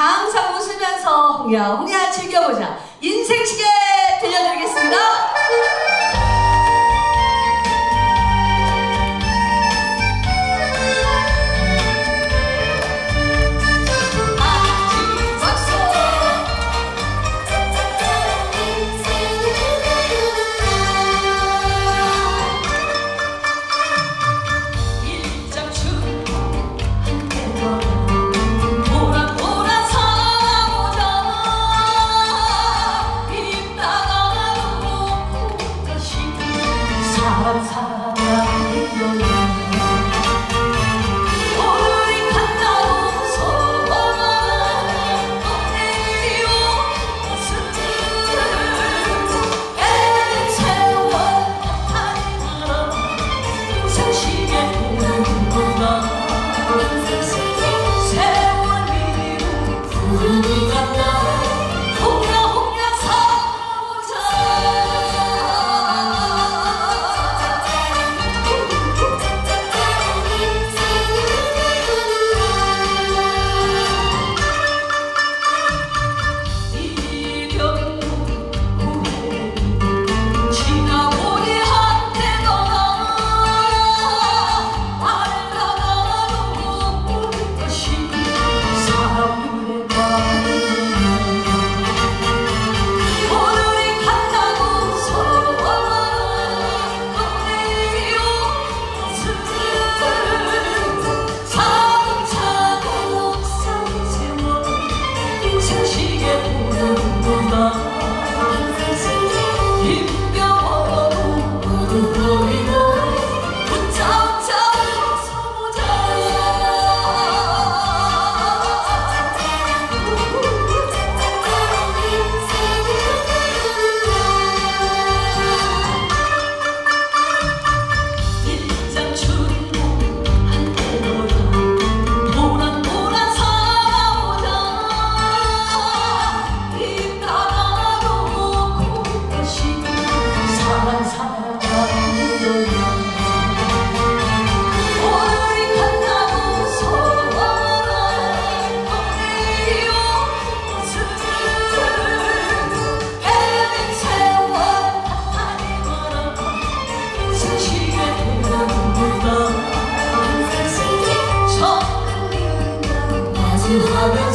항상 웃으면서 홍야 홍야 즐겨보자 인생시계 들려드리겠습니다. hearts You have it.